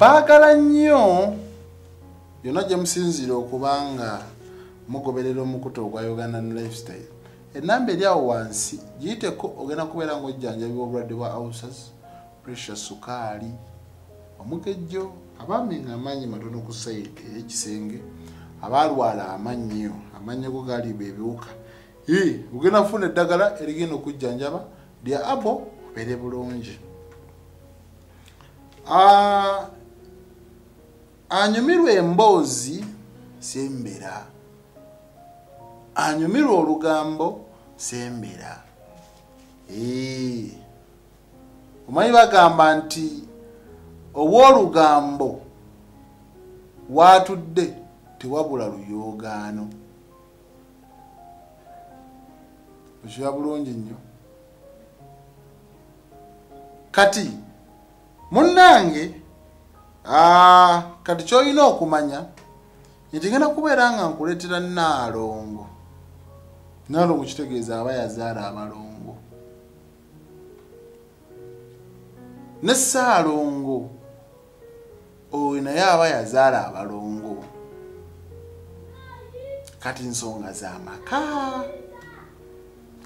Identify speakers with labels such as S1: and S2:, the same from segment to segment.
S1: mpaagala nnyo. Yonna gye musinzire okubanga mugoberera omukutu ogwa uganda lifestyle. Enamba eri awo wansi giyiteko ogenda kubeera ngaojjanjabibwa obulwadde bwa ausas pressure sukaali omugejjo abaami nga amaanyi matono ku sayidi ey'ekisenge abalwala amannyo amannyo go gaaliibwa ebiwuka. Ogenda kufuna eddagala erigenda okujjanjaba lya abo obeere bulungi. Ah, anyumirwa emboozi sembera. Anyumirwa olugambo sembera. Omanyi bagamba nti owoolugambo waatudde tewabula luyoogaano. Okiba bulungi nnyo. Kati munnange kati kyolina okumanya nti ngenda kubeera nga nkuleetera naalongo naalongo kitegeeza aba yazaala abalongo. Ne saalongo oyo naye aba yazaala abalongo. Kati nsonga z'amaka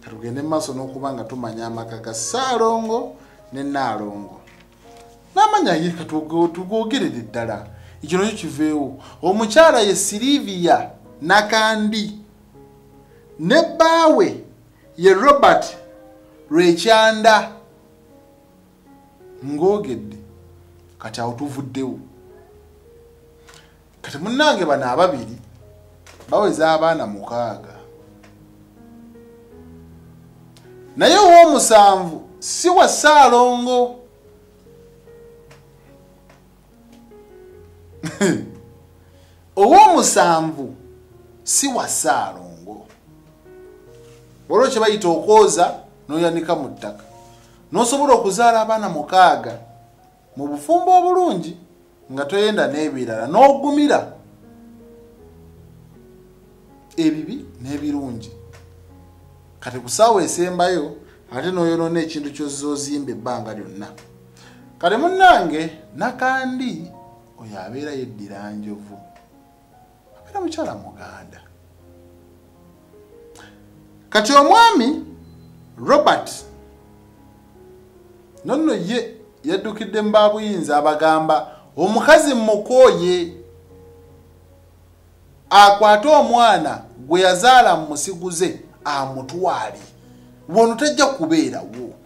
S1: katugende mumaaso n'okuba nga tumanya amaka ga saalongo ne naalongo n'amanya ye katugogerere ddala. Ekyo nakyo kiveewo. Omukyala ye siriviya nakandi ne bbaawe ye robert lwekyanda. Ng'ogedde kati awo tuvuddewo. Kati munnange bano ababiri baweza abaana mukaaga. Naye ow'omusanvu si wa saalongo ow'omusanvu si wa saalongo. Waliwo kye bayita okwoza n'oyanika mu ttaka. N'osobola okuzaala abaana mukaaga mu bufumbo obulungi nga toyenda n'ebirala n'ogumira ebibi n'ebirungi. Kati ku ssaawa esembayo ate n'oyonoona ekintu kyozza ozimba ebbanga lyonna. Kati munnange nakandi oyo abeera yeddira njovu. Abeera mukyala muganda. Kati omwami robert nonno ye yaddukidde mu babuyinza abagamba omukazi mukooye. Akwate omwana gwe yazaala mu musiguze amutwale. Wono tajja kubeerawo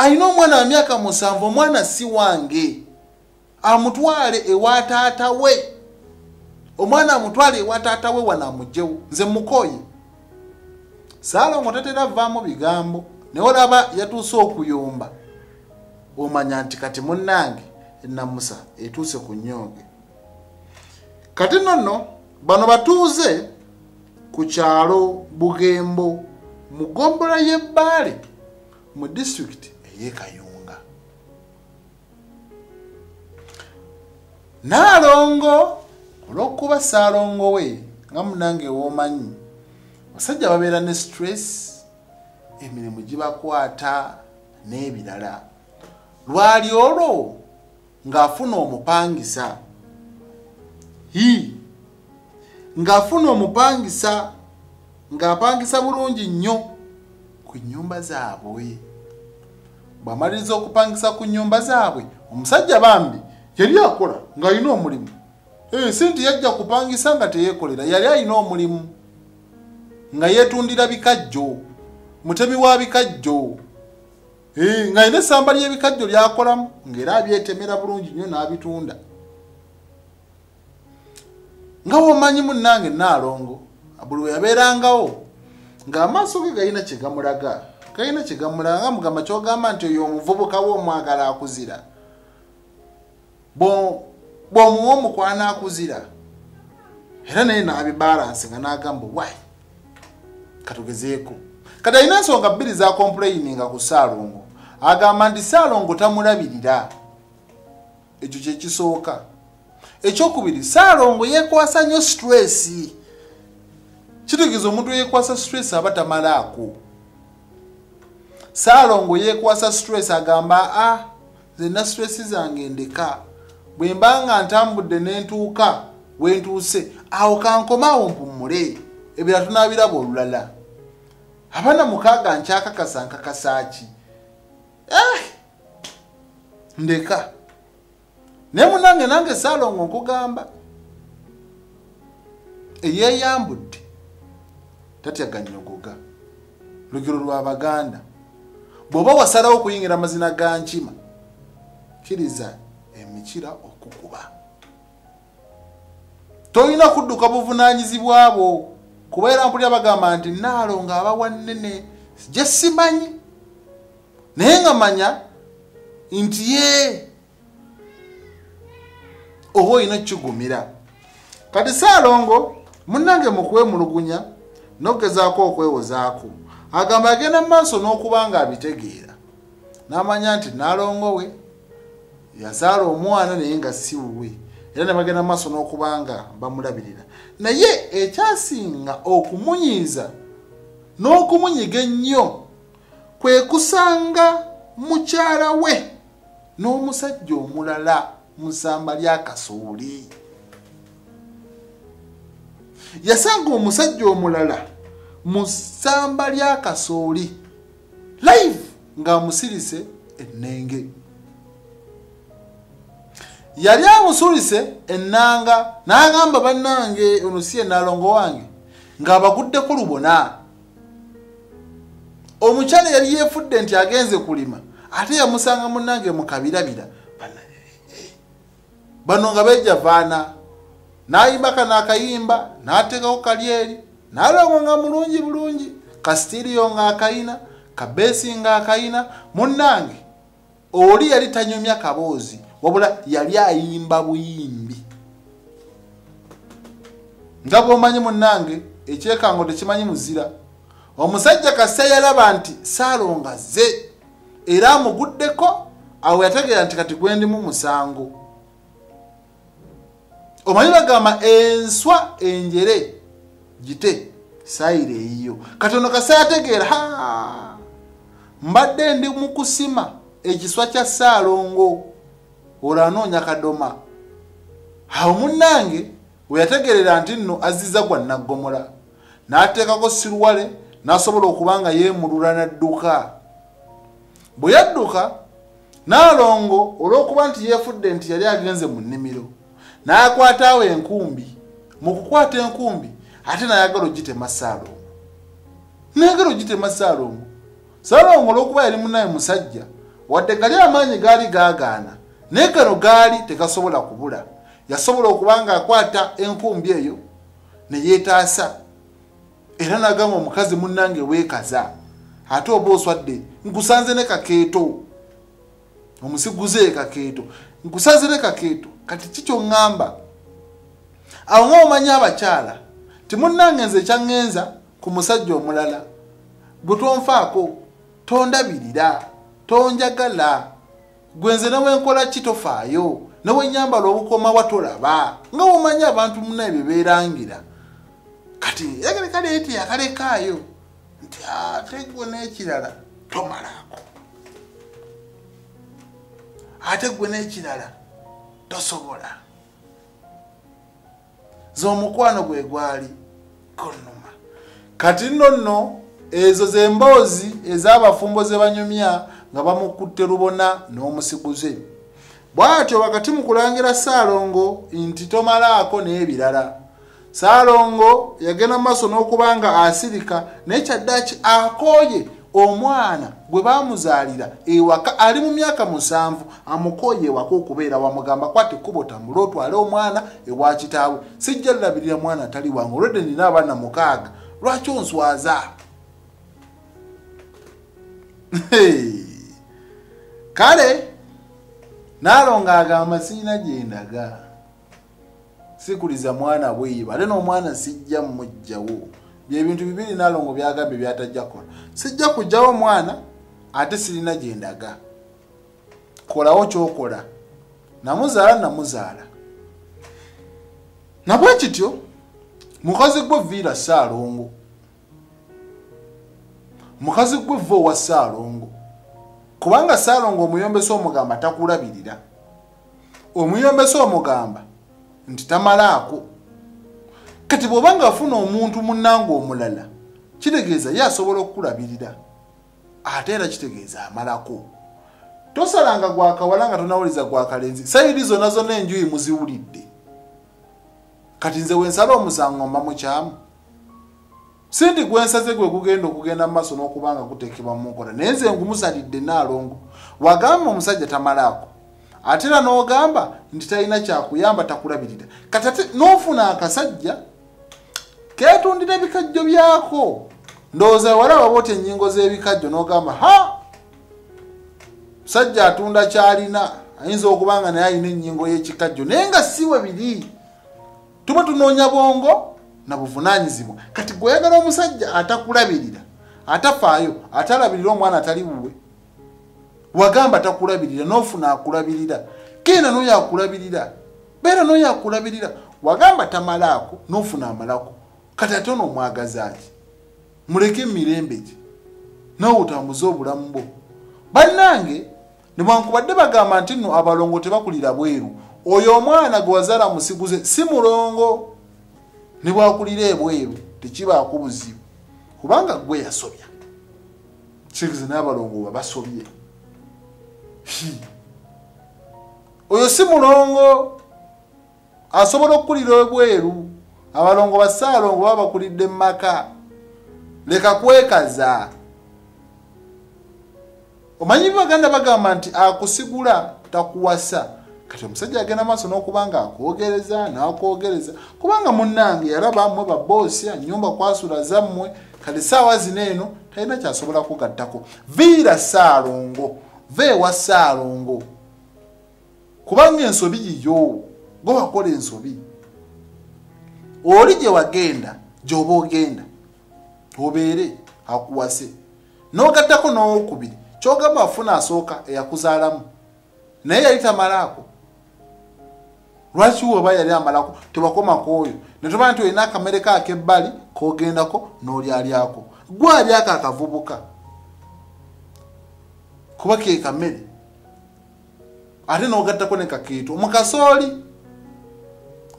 S1: alina omwana wa myaka musanvu omwana si wange. Amutwale ewa taata we. Omwana amutwale ewa taata we wano amugyewo nze mukooye saalongo tatera vaamu bigambo naye olaba yatuuse okuyomba omanya nti kati munnange enamusa etuuse ku nyooge kati nonno bano batuuze ku kyalo bugembo mu ggombolola y'ebbaale mu disitulikiti ey'e kayunga naalongo olw'okuba saalongo we nga munange woomanyi basajja babeera ne stress emirimu gibakwata n'ebirala. Lwali olwo ng'afuna omupangisa. Hi! Ng'afuna omupangisa ng'apangisa bulungi nnyo ku nnyumba zaabwe bw'amaliriza okupangisa ku nnyumba zaabwe. Omusajja bambi yali akola ng'alina omulimu. Eh, si nti yajja kupangisa nga teyeekolera yali alina omulimu. Nga yeetundira bikajjo mutemi wa bikajjo. Eh, ng'alina essamba ly'ebikajjo ly'akolamu ng'era abyetemera bulungi nnyo n'abitunda. Nga womanyi munnange naalongo buli we yabeerangawo ng'amaaso ge galina kye gamulaga galina kye gamulaga nga mugamba kyogamba nti oyo omuvubuka we omwagala akuzira. Bwo- bw'omuwa omukwana akuzira era naye n'abibalansi nga n'agamba wai katugezeeko kati alina ensonga bbiri za kompulayininga ku saalongo. Agamba nti saalongo tamulabirira. Ekyo kyekisooka ekyokubiri saalongo yeekwasa nnyo situresi kitegeeza omuntu yeekwasa situresi aba tamalaako saalongo yeekwasa situresi agamba a zenna stresi zange ndeka. Bwe mba nga ntambudde nentuuka wentuuse awo kankomaawo mpummule ebira tunaabiraba olulala abaana mukaaga nkyakakasa nkakasaaki eh! ndeka. Naye munange nange saalongo nkugamba eyeeyambudde tatyaganyogoga lugero lwa baganda bw'oba wasalawo okuyingira amazina ga nkima kkiriza emikira okukuba. Tolina kudduka buvunaanyizibwa bwo kuba era mpulira bagamba nti naalo ng'abawa nnene gye simanyi. Naye nga manya nti ye oba olina kigumira kati saalongo munnange mukwemulugunya n'okugezaako okwewozaako agamba agenda mu maaso n'okuba nga abitegeera. N'amanya nti naalongo we yazaala omwana naye nga si wuwe. Era ne bagenda maaso n'okuba nga bamulabirira. Naye ekyasinga okumunyiiza n'okumunyiga ennyo kwe kusanga mukyala we n'omusajja omulala mu ssamba ly'akasuuli yasanga omusajja omulala mu ssamba ly'akasooli live ng'amusirise ennenge. Yali amusulise ennanga n'agamba bannange ono si enaalongo wange ng'abaguddeko lubona. Omukyala yali yeefudde nti agenze kulima ate yamusanga munnange mu kabirabira. Bano nga bejja vaana n'ayimbaka n'akayimba n'ateekako kalyeri n'alongo nga mulungi bulungi kasitiriyo ng'akayina kabeesi ng'akayina munnange oli yali tanyumya kaboozi wabula yali ayimba buyimbi. Nga bwomanyi munnange ekyekango tekimanyi muzira omusajja kasita yalaba nti saalonga ze era amuguddeko awo yategeera nti kati gwendimu musango. Omanyi bagamba enswa enjere gite sayire eyiyo. Katono kasa yategeera ha! Mbadde ndi mu kusima ekiswa kya saalongo olwo anoonya kadoma. Awo munnange we yategerera nti nno aziza gwa naggomola n'ateekako siruwale n'asobola okuba nga yeemulula n'adduka. Bwe yadduka n'alongo olw'okuba nti yeefudde nti yali agenze mu nnimiro n'akwata awo enkumbi. Mu kukwata enkumbi ate nayagala ogitema saalongo nayagala ogitema saalongo saalongo olw'okuba yali munaye musajja wadde gali amaanyi gaali gaagaana naye gano gaali tegasobola kubula. Yasobola okuba nga akwata enkumbi eyo ne yeetaasa. Era nagamba omukazi munnange weekaza ate oba oswadde nkusanze ne kakeeto. Omusiguze kakeeto. Nkusanze ne kakeeto. Kati kikyoŋŋamba awo nga omanyi abakyala timunnange nze ekyaŋŋenza ku musajja omulala. Gwe tonfaako tondabirira tonjagala. Gwenze newenkola ki tofaayo? Newenyambala obukoma wa tolaba? Nga womanyi abantu munaye bebeerangira kati yagale kaleeti yakalekaayo? Nti ate gwe n'ekirala. Tomalaako. Ate gwe n'ekirala tosobola. Z'omukwano gwe gwali gonuma kati nno nno ezo zemboozi ez'abafumbo ze banyumya nga bamukutte lubona n'omusiguze. Bw'atyo wakati mu kulangira saalongo nti tomalaako n'ebirala. Saalongo yagenda mu maaso n'okuba nga asirika naye kyaddaki akooye omwana gwe baamuzaalira ewaka ali mu myaka musanvu amukooye ewaka okubeera wamugamba kwata ekkubo tambula otwale omwana ewa kitaawe. Sijja llabirira mwana atali wange olwedde nina abaana mukaaga. Lwaki onswaza kale naalonga agamba siina gyendaga sikuliza mwana bweyiba ate n'omwana sijja mumugjawo byebintu bibiri naalongo byagambye byatajja kola sijja kugjawo mwana ate sirina gyendaga kolawo kyokola. Namuzaala namuzaala. Nabwe kityo mukazi gwe viira saalongo. Mukazi gwe va owa saalongo. Kubanga saalongo omuyombesa omugamba takulabirira. Omuyombesa omugamba nti tamalaako kati bw'oba nga afuna omuntu munnanga omulala kitegeeza ye asobola okukulabirira ate era kitegeeza amalako. Tosalanga gwakawala nga tonawuliza gwakalenzi sayiri zonna zonna enjuyi muziwulidde. Kati nze wensala omusango mba mukyamu. Si nti gwensaze gwe gugenda okugenda mu maaso n'okubanga guteekebwa mu nkola. Naye nze ngumusalidde naalongo wagamba omusajja tamalaako. Ate era n'ogamba nti talina kyakuyamba takulabirira. Kati ate n'ofuna akasajja ketundira ebikajjo byako. Ndowooza wala waba oti ennyingo z'ebikajjo n'ogamba ha? Musajja atunda kyalina ayinza okuba nga naye alina ennyingo y'ekikajjo naye nga siwe biri. Tuba tunoonya bwongo na buvunanyizibwa kati gweyagala omusajja atakulabirira atafaayo atalabirira omwana atali buwe wagamba takulabirira nofuna akulabirira. Genda noyo akulabirira beera noyo akulabirira wagamba tamalaako nofuna amalako kati ate ono omwagazaki muleke emirembe gye nawe otambuze obulamu bwo. Bannange nebwankubadde bagamba nti nno abalongo tebakulira bweru. Oyo omwana gwe wazaala musiguze si mulongo. Ne bwakulira ebweru tekibaako buzibu kubanga gwe yasobya. Kitegeeza n'abalongo ba basobye. Oyo si mulongo. Asobola okukulira ebweru abalongo basaalongo baba bakulidde mu maka. Leka kwekaza. Omanyi baganda bagamba nti akusigula takuwasa. Kati omusajja agenda maaso n'okuba nga akwogereza n'akwogereza. Kubanga munnange yalaba mmwe baboosi anyumba kwasula zammwe kati saawa zino eno talina kyasobola kugattako. Viira saalongo veewa saalongo kubanga ensobi yiyo gwe wakola ensobi oli gye wagenda gy'oba ogenda obeere akuwase. N'ogattako n'owokubiri kyogamba afuna asooka eyakuzaalamu naye yali tamalaako. Lwaki woba yali amalako? Tewakomako oyo. Netuba nti olina akamere ko ak'ebbali kogendako n'olyalyako gwalyako akavubuka. Kuba ke kamere ate n'ogattako ne kakeeto. Mukasooli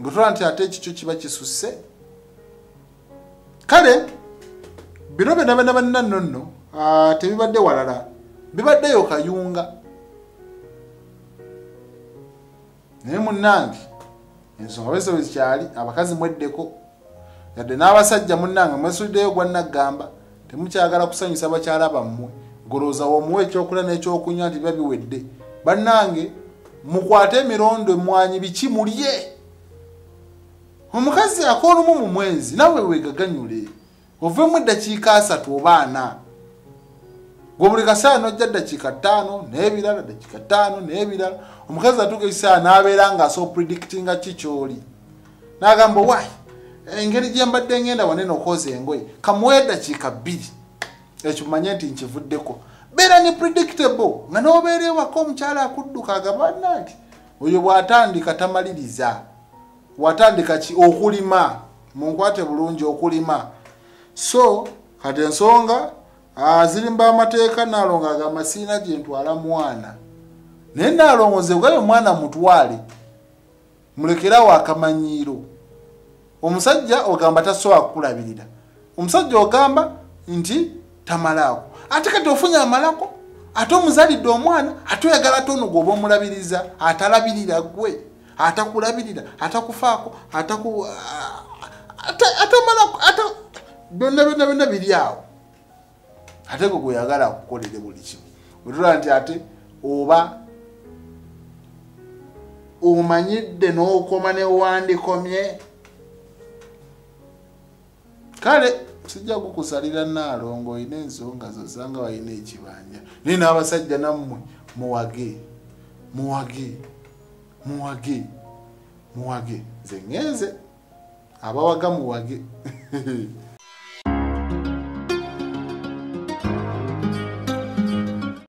S1: ngetola nti ate ekikyo kiba kisusse. Kale bino byonna byonna banna nno nno tebibadde walala. Bibaddeyo kayunga. Naye munnange ensonga bezo wezikyali abakazi mweddeko. Yadde n'abasajja munnange mwesuliddeyo gwannaggamba temukyagala kusanyusa bakyala bammwe. Golooza womuwa ekyokulya n'ekyokunywa nti biba biwedde. Bannange mukwate emirondo emwanyi biki mulye omukazi akoolumu mu mwezi nawe wegaganyule ovemu eddakiika asatu oba ana. Gwe buli kaseera nojja ddakiika ttaano n'ebirala ddakiika ttaano n'ebirala. Omukazi atuuka ekiseera n'abeera nga aso predictinga ki kyoli. N'agamba wayi engeri gye mbadde ngenda wanene okwoza engoye. Kamuwe eddakiika bbiri. Ekyo manye nti nkivuddeko. Beera ne predictable nga n'obeera ewaka omukyala akudduka agamba nti oyo bw'atandika tamaliriza watandika ki okulima munkwate bulungi okulima. So kati ensonga azirimba amateeka naalongo agamba siina gye ntwala mwana. Naye naalongoze bwayo omwana mutwale mulekerawo akamanyiiro omusajja ogamba tasobola kukulabirira. Omusajja ogamba nti tamalaako ate kati ofunye amalako? Ate omuzalidde omwana ate oyagala ate ono gwoba omulabiriza atalabirira gwe atakulabirira atakufaako ataku atamalako ata byonna byonna byonna biri awo. Ate gwe gweyagala akukolere buli kimu. Otula nti ate oba omanyidde n'okoma newandikomye kale sijja kukusalira naalongo olina ensonga zosanga walina ekibanja. Naye n'abasajja nammwe muwage muwage muwage. Muwage. Nze ngenze abawaga muwage